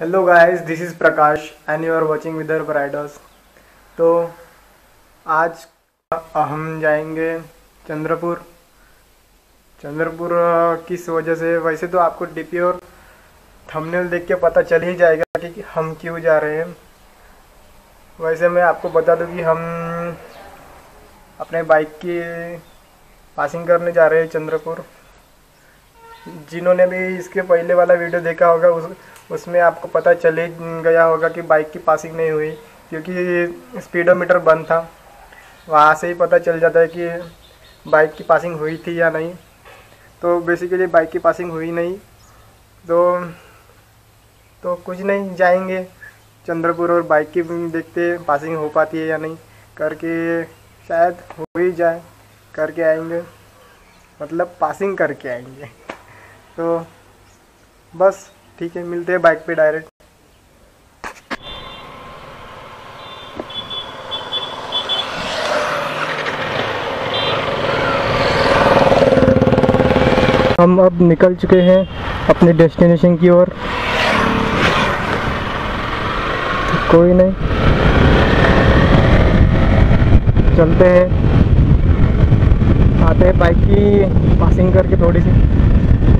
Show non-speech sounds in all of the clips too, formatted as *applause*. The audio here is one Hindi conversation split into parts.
Hello guys this is Prakash and you are watching विदर riders तो आज हम जाएँगे चंद्रपुर। चंद्रपुर किस वजह से? वैसे तो आपको डीपी और थंबनेल देख के पता चल ही जाएगा कि हम क्यों जा रहे हैं। वैसे मैं आपको बता दूँ कि हम अपने बाइक की पासिंग करने जा रहे हैं चंद्रपुर। जिन्होंने भी इसके पहले वाला वीडियो देखा होगा, उस उसमें आपको पता चले गया होगा कि बाइक की पासिंग नहीं हुई, क्योंकि स्पीडोमीटर बंद था। वहाँ से ही पता चल जाता है कि बाइक की पासिंग हुई थी या नहीं। तो बेसिकली बाइक की पासिंग हुई नहीं। तो तो कुछ नहीं, जाएँगे। चंद्रपुर और बाइक की देखते पासिंग हो पाती है या नहीं। करके शायद हो ही जाए, करके आएँगे। मतलब पासिंग करके आएँगे। तो बस ठीक है, मिलते हैं बाइक पे डायरेक्ट हम अब निकल चुके हैं अपने डेस्टिनेशन की ओर. कोई नहीं. चलते हैं. आते हैं बाइक की पासिंग करके थोड़ी सी.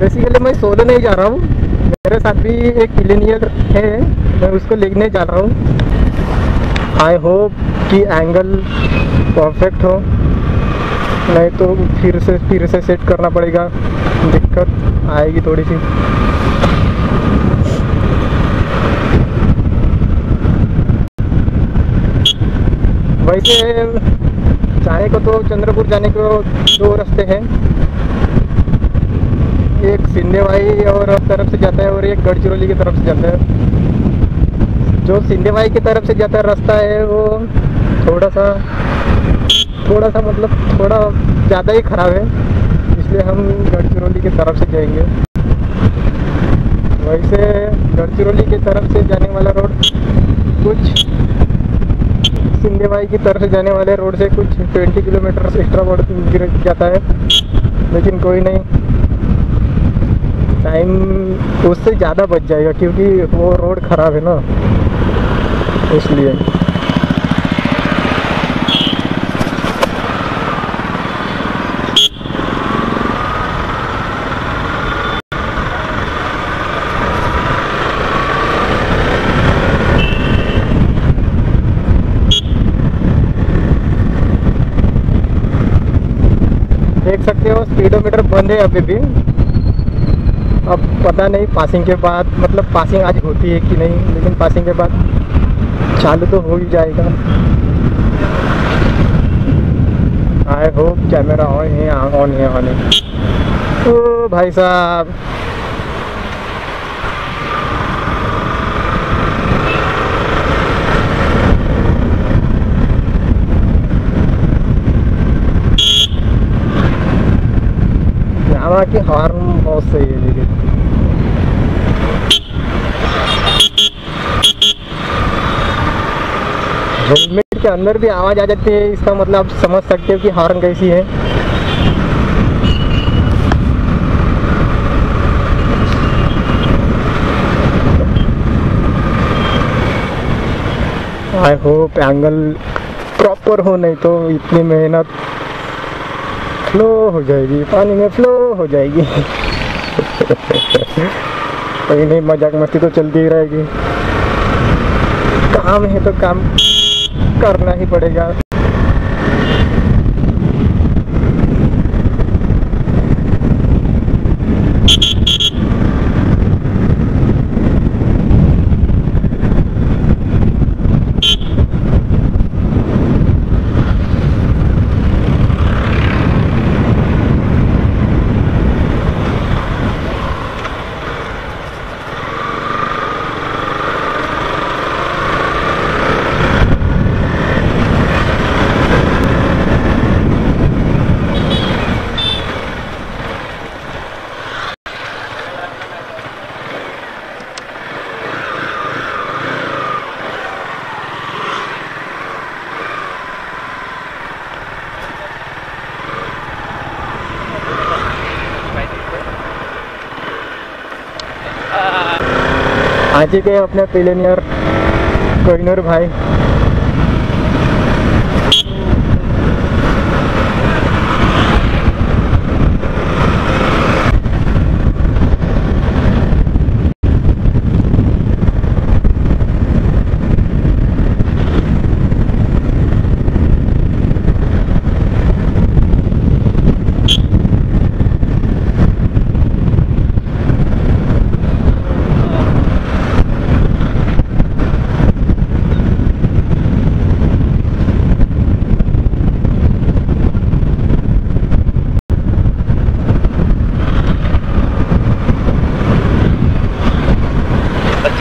बेसिकली मैं सोलो नहीं जा रहा हूँ. मेरे साथ भी एक क्लिनियर है, मैं उसको लिखने जा रहा हूँ। आई होप कि एंगल परफेक्ट हो। नहीं तो फिर से फिर से सेट करना पड़ेगा। दिक्कत आएगी थोड़ी सी। वैसे जाने को तो चंद्रपुर जाने को दो रास्ते हैं। एक सिंधेवाई और तरफ़ से जाता है और एक गढ़चिरौली की तरफ़ से जाता है। जो सिंधेवाई की तरफ़ से जाता है, रास्ता है, वो थोड़ा सा थोड़ा सा मतलब थोड़ा ज़्यादा ही ख़राब है। इसलिए हम गढ़चिरौली की तरफ़ से जाएँगे। वैसे गढ़चिरौली की तरफ़ से जाने वाला रोड कुछ सिंधेवाई की तरफ़ से जाने वाले रोड से कुछ 20 किलोमीटर एक्स्ट्रा बढ़ जाता है। लेकिन कोई नहीं। टाइम उससे ज़्यादा बच जाएगा क्योंकि वो रोड ख़राब है ना। इसलिए। देख सकते हो स्पीडोमीटर बंद है अभी भी। अब पता नहीं पासिंग के बाद मतलब पासिंग आज होती है कि नहीं, लेकिन पासिंग के बाद चालू तो हो ही जाएगा। आई होप कैमरा ऑन है ऑन है ऑन है। तो भाई साहब बहुत सही है लेकिन हेलमेट के अंदर भी आवाज़ आ जाती है इसका मतलब आप समझ सकते हो कि हॉर्न कैसी है आई होप एंगल प्रॉपर हो, नहीं तो इतनी मेहनत फ्लो हो जाएगी, पानी में फ्लो हो जाएगी। कहीं नहीं, मज़ाक मस्ती तो चलती ही रहेगी। काम है तो काम, करना ही पड़ेगा। आ चुके अपने पिलेनियर कोहिनूर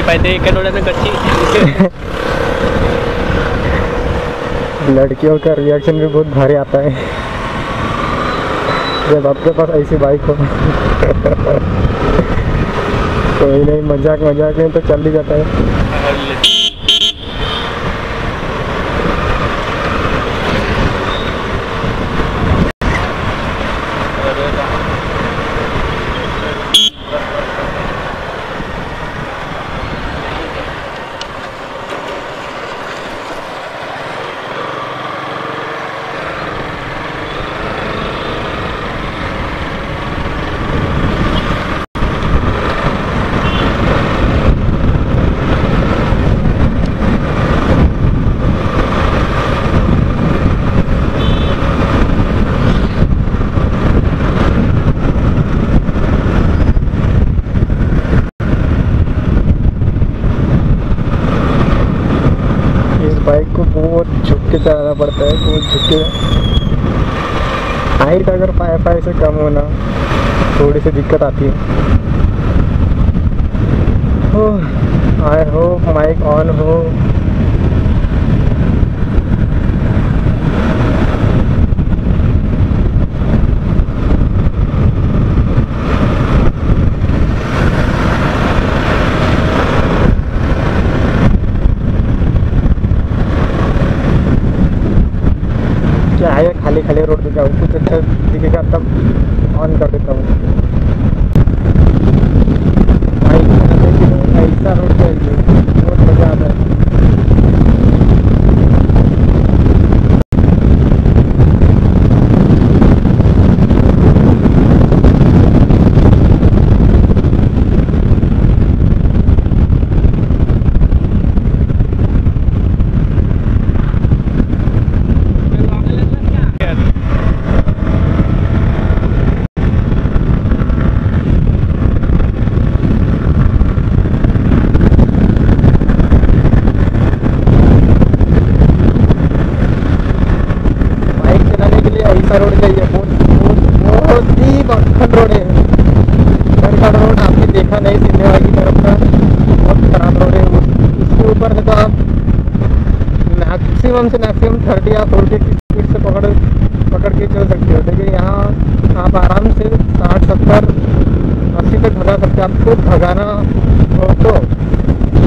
पाहिजे एका कच्ची। *laughs* लड़कियों का रिएक्शन भी बहुत भारी आता है। जब आपके पास ऐसी बाइक हो। *laughs* कोई नहीं मज़ाक मज़ाक में तो चल ही जाता है इस बाइक को बहुत के चलाना पड़ता है तो झुक के हाइट अगर पाए पाए से कम होना, थोड़ी सी दिक्कत आती है। आई होप माइक ऑन हो क्या है खाली खाली रोड दिखा कुछ अच्छा दिखेगा तब ऑन कर देता हूँ बाइक चलाने के लिए ऐसा रोड चाहिए बहुत मज़ा आता है बाइक चलाने के लिए ऐसा रोड चाहिए बहुत बहुत बहुत ही मक्खन रोड है इधर का रोड आपने देखा नहीं सिंधेवाड़ी की तरफ़ का बहुत खराब रोड है उस- उसके ऊपर से तो आप मैक्सिमम से मैक्सिमम थर्टी या फोर्टी की स्पीड से पकड़ पकड़ के चल सकते हो। देखिए यहाँ आप आराम से साठ, सत्तर, अस्सी तक भगा सकते हो। आपको भगाना हो तो।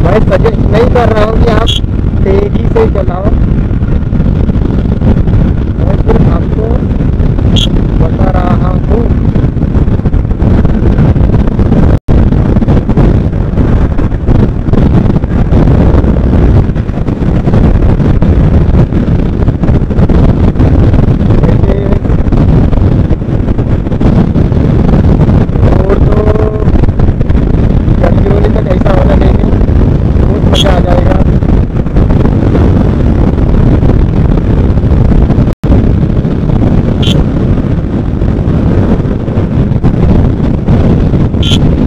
मैं सजेस्ट नहीं कर रहा हूँ कि आप तेज़ी से चलाओ मैं सिर्फ़ आपको बता रहा हूँ वैसे और तो जल्दी होने तक ऐसा होना चाहिए बहुत मज़ा आ जाएगा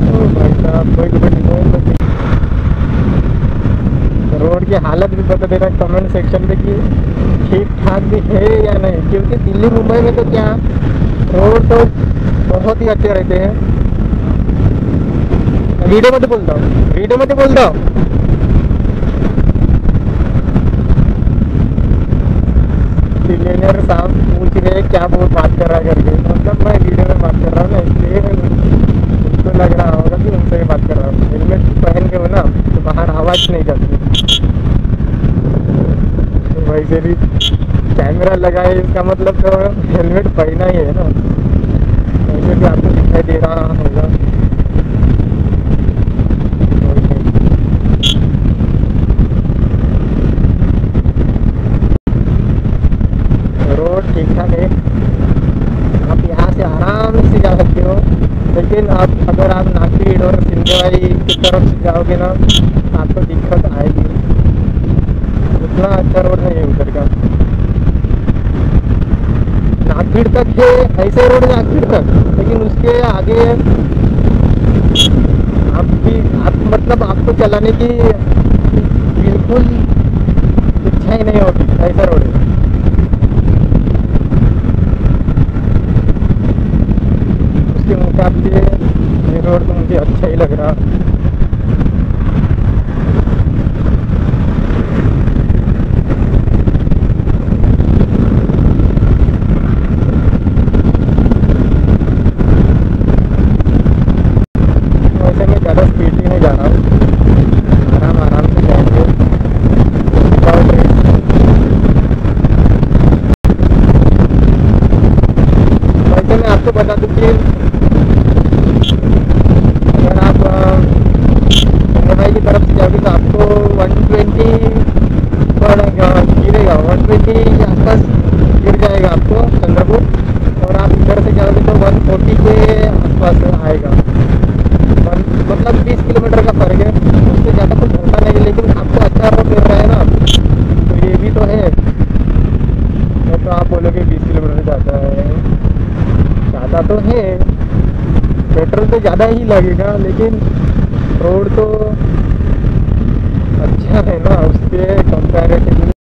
ओ भाई साहब कोई बड़ी रोड की हालत भी बता देना कमेंट सेक्शन में कि ठीक ठाक भी है या नहीं? क्योंकि दिल्ली, मुंबई में तो क्या रोड तो बहुत ही अच्छे रहते हैं। वीडियो में तो बोलता हूँ। वीडियो में तो हूँ। बिलियनर साहब पूछ रहे क्या वो बात कर रहा है करके? मतलब मैं वीडियो में बात कर रहा हूँ ना, इसलिए उनको लग रहा होगा कि उनसे ही बात कर रहा हूँ। हेलमेट पहन के हो ना तो बाहर आवाज़ नहीं जाती। इसीलिए कैमरा लगाए, इसका मतलब तो हेलमेट पहना ही है ना। हेलमेट भी आपको दिखाई दे रहा होगा। रोड ठीक ठाक है। आप यहाँ से आराम से जा सकते हो, लेकिन आप, अगर आप नागपीड़ और की तरफ़ से जाओगे ना, आपको दिक्कत आएगी। उतना अच्छा रोड नहीं है उधर का। नागपीड़ तक है ऐसे रोड नागपीड़ तक, लेकिन उसके आगे आपकी आप मतलब आपको चलाने की बिल्कुल इच्छा ही नहीं होती, ऐसा है उसके मुकाबले ये रोड तो मुझे अच्छा ही लग रहा वैसे मैं ज़्यादा स्पीड नहीं जा रहा हूँ आराम आराम से जाएँगे। वैसे मैं आपको बता दूँ कि अगर आप मुंबई की तरफ़ से जाओगे तो आपको 120 पड़ेगा गिरेगा। 120 के आसपास गिर जाएगा आपको चंद्रपुर और आप इधर से जाओगे तो 140 के आसपास आएगा वन- मतलब 20 किलोमीटर का फ़र्क है उससे ज़्यादा कुछ होता नहीं है लेकिन आपको अच्छा रोड मिल रहा है ना तो ये भी तो है नहीं तो आप बोलोगे 20 किलोमीटर ज़्यादा है ज़्यादा तो है पेट्रोल तो ज़्यादा ही लगेगा लेकिन रोड तो अच्छा है ना उसके कंपैरेटिवली